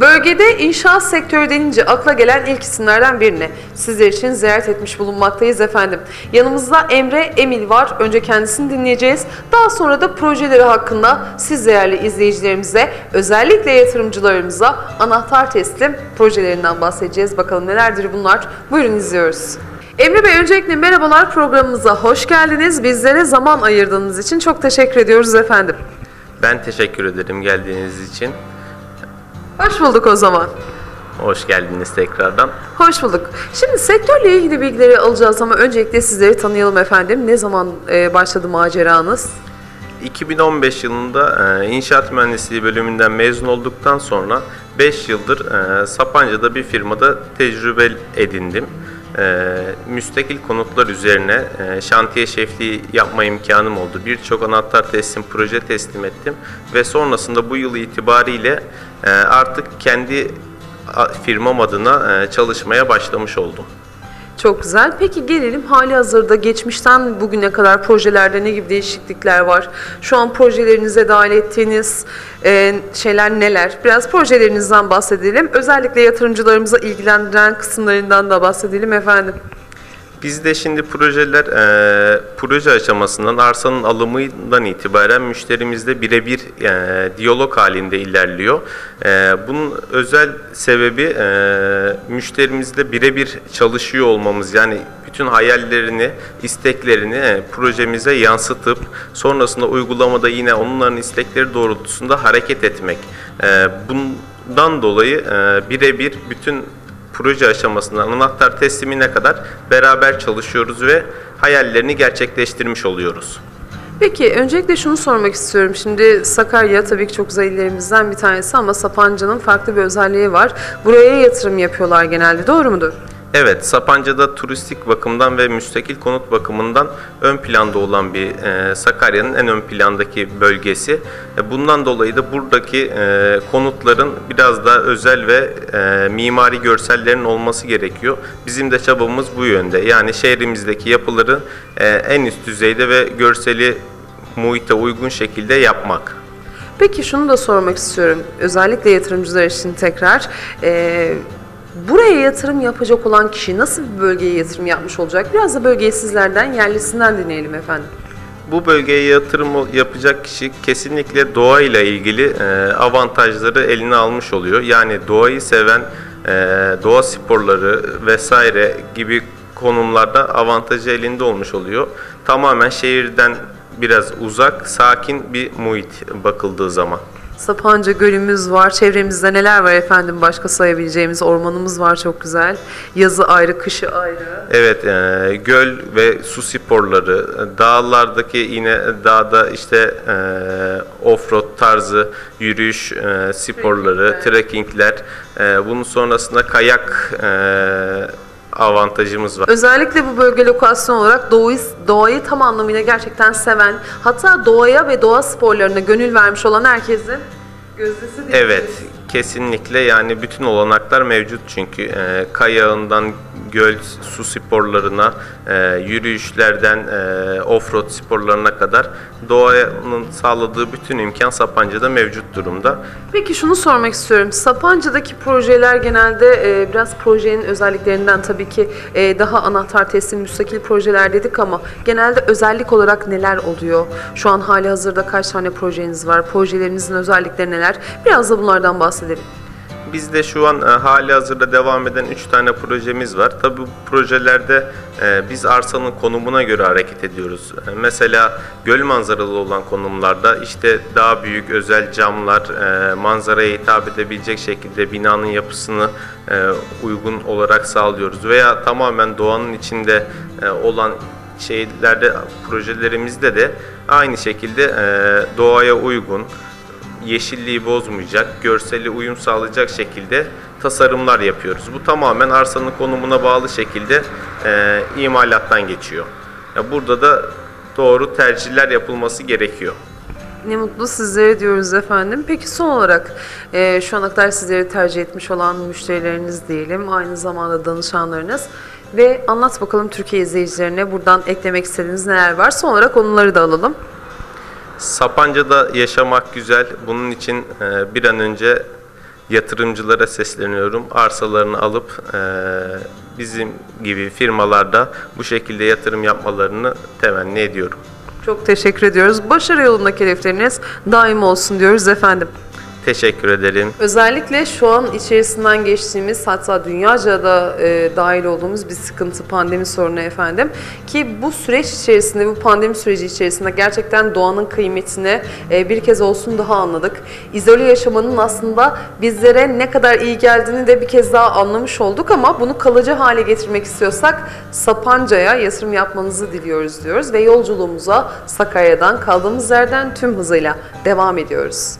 Bölgede inşaat sektörü denince akla gelen ilk isimlerden birini sizler için ziyaret etmiş bulunmaktayız efendim. Yanımızda Emre Emil var. Önce kendisini dinleyeceğiz. Daha sonra da projeleri hakkında siz değerli izleyicilerimize, özellikle yatırımcılarımıza anahtar teslim projelerinden bahsedeceğiz. Bakalım nelerdir bunlar? Buyurun izliyoruz. Emre Bey öncelikle merhabalar programımıza hoş geldiniz. Bizlere zaman ayırdığınız için çok teşekkür ediyoruz efendim. Ben teşekkür ederim geldiğiniz için. Hoş bulduk o zaman. Hoş geldiniz tekrardan. Hoş bulduk. Şimdi sektörle ilgili bilgileri alacağız ama öncelikle sizleri tanıyalım efendim. Ne zaman e, başladı maceranız? 2015 yılında e, inşaat mühendisliği bölümünden mezun olduktan sonra 5 yıldır e, Sapanca'da bir firmada tecrübe edindim. E, müstakil konutlar üzerine e, şantiye şefliği yapma imkanım oldu. Birçok anahtar teslim, proje teslim ettim ve sonrasında bu yıl itibariyle e, artık kendi firmam adına e, çalışmaya başlamış oldum. Çok güzel. Peki gelelim hali hazırda geçmişten bugüne kadar projelerde ne gibi değişiklikler var? Şu an projelerinize dahil ettiğiniz e, şeyler neler? Biraz projelerinizden bahsedelim. Özellikle yatırımcılarımıza ilgilendiren kısımlarından da bahsedelim efendim. Bizde şimdi projeler e, proje aşamasından arsanın alımından itibaren müşterimizle birebir e, diyalog halinde ilerliyor. E, bunun özel sebebi e, müşterimizle birebir çalışıyor olmamız yani bütün hayallerini, isteklerini projemize yansıtıp sonrasında uygulamada yine onların istekleri doğrultusunda hareket etmek. Bundan dolayı birebir bütün proje aşamasından anahtar teslimine kadar beraber çalışıyoruz ve hayallerini gerçekleştirmiş oluyoruz. Peki öncelikle şunu sormak istiyorum. Şimdi Sakarya tabii ki çok güzel illerimizden bir tanesi ama Sapanca'nın farklı bir özelliği var. Buraya yatırım yapıyorlar genelde doğru mudur? Evet, Sapanca'da turistik bakımdan ve müstakil konut bakımından ön planda olan bir e, Sakarya'nın en ön plandaki bölgesi. E, bundan dolayı da buradaki e, konutların biraz daha özel ve e, mimari görsellerin olması gerekiyor. Bizim de çabamız bu yönde. Yani şehrimizdeki yapıları e, en üst düzeyde ve görseli muhite uygun şekilde yapmak. Peki şunu da sormak istiyorum. Özellikle yatırımcılar için tekrar. Ee, buraya yatırım yapacak olan kişi nasıl bir bölgeye yatırım yapmış olacak? Biraz da bölgeyi sizlerden, yerlisinden dinleyelim efendim. Bu bölgeye yatırım yapacak kişi kesinlikle doğayla ilgili e, avantajları eline almış oluyor. Yani doğayı seven, e, doğa sporları vesaire gibi konumlarda avantajı elinde olmuş oluyor. Tamamen şehirden biraz uzak, sakin bir muhit bakıldığı zaman. Sapanca Gölümüz var. Çevremizde neler var efendim? Başka sayabileceğimiz ormanımız var çok güzel. Yazı ayrı, kışı ayrı. Evet, e, göl ve su sporları, e, dağlardaki yine dağda işte e, offroad tarzı yürüyüş e, sporları, trekkingler, e, bunun sonrasında kayak e, avantajımız var. Özellikle bu bölge lokasyon olarak doğayı, doğayı tam anlamıyla gerçekten seven, hatta doğaya ve doğa sporlarına gönül vermiş olan herkesin gözdesi. Evet, kesinlikle yani bütün olanaklar mevcut çünkü e, kayağından göl su sporlarına, e, yürüyüşlerden e, offroad sporlarına kadar doğanın sağladığı bütün imkan Sapanca'da mevcut durumda. Peki şunu sormak istiyorum. Sapanca'daki projeler genelde e, biraz projenin özelliklerinden tabii ki e, daha anahtar teslim müstakil projeler dedik ama genelde özellik olarak neler oluyor? Şu an hali hazırda kaç tane projeniz var? Projelerinizin özellikleri neler? Biraz da bunlardan bahsedelim. Bizde şu an e, hali hazırda devam eden 3 tane projemiz var. Tabi bu projelerde e, biz arsanın konumuna göre hareket ediyoruz. E, mesela göl manzaralı olan konumlarda işte daha büyük özel camlar, manzaraya hitap edebilecek şekilde binanın yapısını uygun olarak sağlıyoruz. Veya tamamen doğanın içinde olan şeylerde projelerimizde de aynı şekilde doğaya uygun, yeşilliği bozmayacak, görseli uyum sağlayacak şekilde tasarımlar yapıyoruz. Bu tamamen arsanın konumuna bağlı şekilde e, imalattan geçiyor. Ya burada da doğru tercihler yapılması gerekiyor. Ne mutlu sizlere diyoruz efendim. Peki son olarak e, şu ana kadar sizleri tercih etmiş olan müşterileriniz diyelim, aynı zamanda danışanlarınız ve anlat bakalım Türkiye izleyicilerine buradan eklemek istediğiniz neler var. Son olarak onları da alalım. Sapanca'da yaşamak güzel. Bunun için e, bir an önce yatırımcılara sesleniyorum. Arsalarını alıp e, bizim gibi firmalarda bu şekilde yatırım yapmalarını temenni ediyorum. Çok teşekkür ediyoruz. Başarı yolundaki hedefleriniz daim olsun diyoruz efendim. Teşekkür ederim. Özellikle şu an içerisinden geçtiğimiz hatta dünyaca da e, dahil olduğumuz bir sıkıntı pandemi sorunu efendim. Ki bu süreç içerisinde bu pandemi süreci içerisinde gerçekten doğanın kıymetini e, bir kez olsun daha anladık. İzole yaşamanın aslında bizlere ne kadar iyi geldiğini de bir kez daha anlamış olduk ama bunu kalıcı hale getirmek istiyorsak Sapanca'ya yatırım yapmanızı diliyoruz diyoruz ve yolculuğumuza Sakarya'dan kaldığımız yerden tüm hızıyla devam ediyoruz.